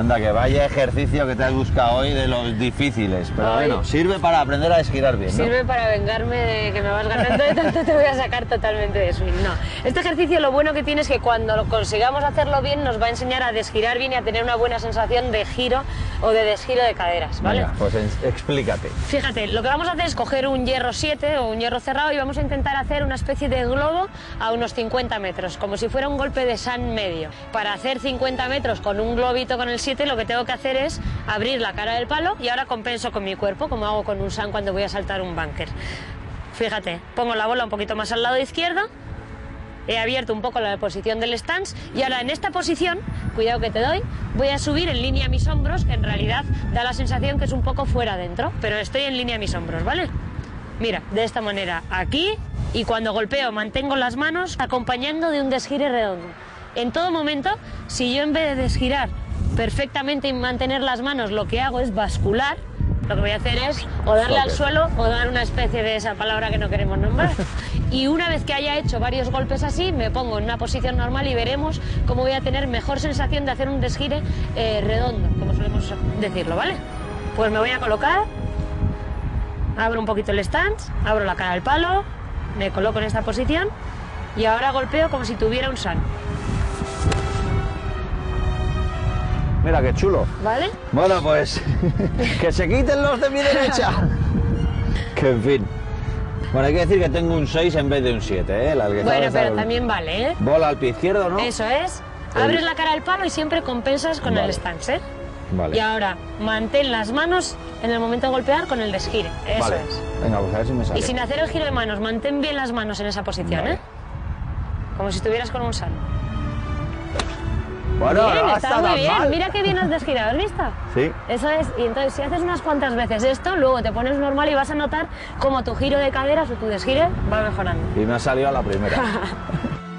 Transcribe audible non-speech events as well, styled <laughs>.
Anda, que vaya ejercicio que te has buscado hoy de los difíciles. Pero Ay. bueno, sirve para aprender a desgirar bien, ¿no? Sirve para vengarme de que me vas ganando de tanto te voy a sacar totalmente de swing. No. Este ejercicio lo bueno que tiene es que cuando lo consigamos hacerlo bien nos va a enseñar a desgirar bien y a tener una buena sensación de giro o de desgiro de caderas, ¿vale? Venga, pues explícate. Fíjate, lo que vamos a hacer es coger un hierro 7 o un hierro cerrado y vamos a intentar hacer una especie de globo a unos 50 metros, como si fuera un golpe de san medio. Para hacer 50 metros con un globito con el 7 lo que tengo que hacer es abrir la cara del palo y ahora compenso con mi cuerpo, como hago con un san cuando voy a saltar un bunker. Fíjate, pongo la bola un poquito más al lado izquierdo, he abierto un poco la posición del stance y ahora en esta posición, cuidado que te doy, voy a subir en línea mis hombros, que en realidad da la sensación que es un poco fuera adentro, pero estoy en línea mis hombros, ¿vale? Mira, de esta manera, aquí y cuando golpeo mantengo las manos acompañando de un desgire redondo. En todo momento, si yo en vez de desgirar perfectamente y mantener las manos, lo que hago es bascular, lo que voy a hacer es o darle al suelo o dar una especie de esa palabra que no queremos nombrar. <laughs> Y una vez que haya hecho varios golpes así, me pongo en una posición normal y veremos cómo voy a tener mejor sensación de hacer un desgire eh, redondo, como solemos decirlo, ¿vale? Pues me voy a colocar, abro un poquito el stance, abro la cara del palo, me coloco en esta posición y ahora golpeo como si tuviera un san, Mira qué chulo. ¿vale? Bueno, pues <laughs> que se quiten los de mi derecha. <laughs> que en fin. Bueno, hay que decir que tengo un 6 en vez de un 7, ¿eh? La Bueno, pero también vale, ¿eh? Bola al pie izquierdo, ¿no? Eso es. El- Abres la cara del palo y siempre compensas con Vale. el stance, ¿eh? Vale. Y ahora, mantén las manos en el momento de golpear con el desgire. Eso vale. es. Venga, pues a ver si me sale. Y sin hacer el giro de manos, mantén bien las manos en esa posición, Vale. ¿eh? Como si estuvieras con un sal. Bueno, bien, no está muy bien. mal. Mira qué bien has desgirado, ¿has visto? Sí. Eso es. Y entonces, si haces unas cuantas veces esto, luego te pones normal y vas a notar cómo tu giro de caderas o tu desgire va mejorando. Y me ha salido a la primera. <laughs>